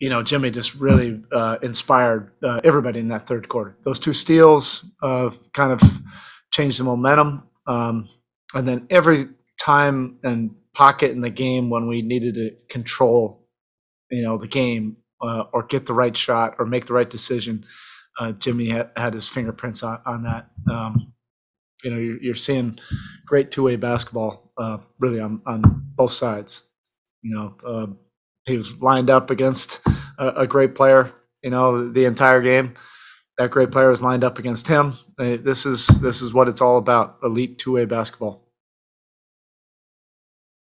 you know, Jimmy just really uh, inspired uh, everybody in that third quarter. Those two steals uh, kind of changed the momentum. Um, and then every time and pocket in the game when we needed to control, you know, the game uh, or get the right shot or make the right decision, uh, Jimmy had, had his fingerprints on, on that. Um, you know, you're, you're seeing great two-way basketball uh, really on, on both sides. You know, he was lined up against a, a great player, you know, the entire game. That great player was lined up against him. This is this is what it's all about: elite two-way basketball.